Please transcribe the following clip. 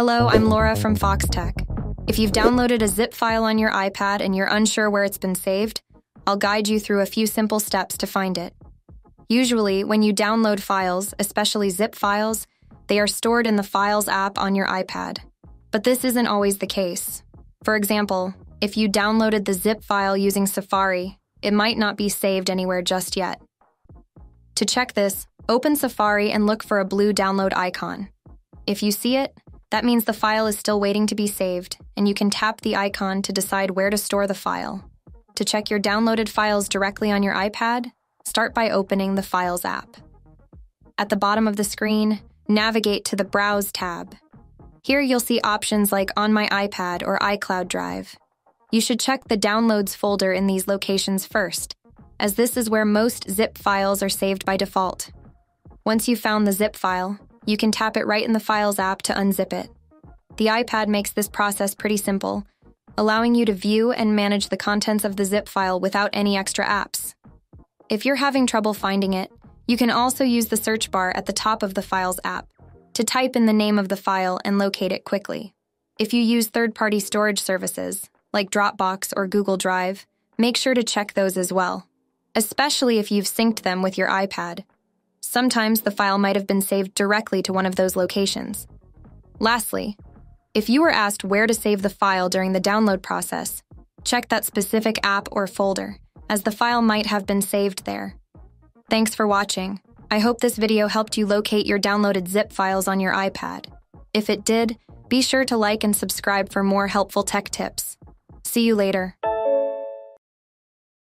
Hello, I'm Laura from Foxtecc. If you've downloaded a zip file on your iPad and you're unsure where it's been saved, I'll guide you through a few simple steps to find it. Usually, when you download files, especially zip files, they are stored in the Files app on your iPad. But this isn't always the case. For example, if you downloaded the zip file using Safari, it might not be saved anywhere just yet. To check this, open Safari and look for a blue download icon. If you see it, that means the file is still waiting to be saved, and you can tap the icon to decide where to store the file. To check your downloaded files directly on your iPad, start by opening the Files app. At the bottom of the screen, navigate to the Browse tab. Here you'll see options like On My iPad or iCloud Drive. You should check the Downloads folder in these locations first, as this is where most zip files are saved by default. Once you've found the zip file, you can tap it right in the Files app to unzip it. The iPad makes this process pretty simple, allowing you to view and manage the contents of the zip file without any extra apps. If you're having trouble finding it, you can also use the search bar at the top of the Files app to type in the name of the file and locate it quickly. If you use third party storage services, like Dropbox or Google Drive, make sure to check those as well, especially if you've synced them with your iPad. Sometimes the file might have been saved directly to one of those locations. Lastly, if you were asked where to save the file during the download process, check that specific app or folder, as the file might have been saved there. Thanks for watching. I hope this video helped you locate your downloaded zip files on your iPad. If it did, be sure to like and subscribe for more helpful tech tips. See you later.